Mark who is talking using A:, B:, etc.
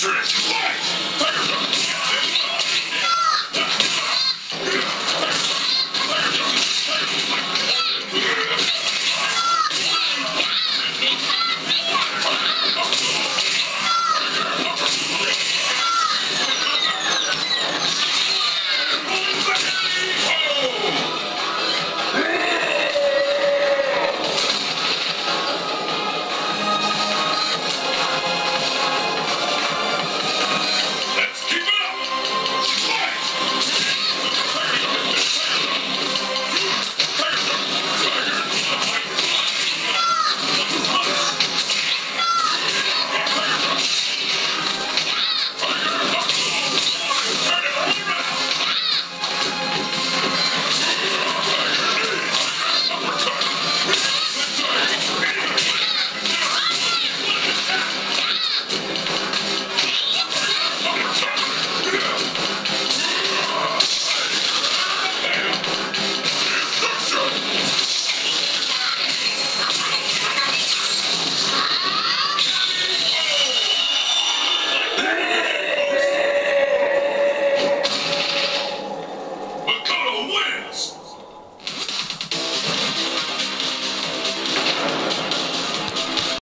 A: Capture.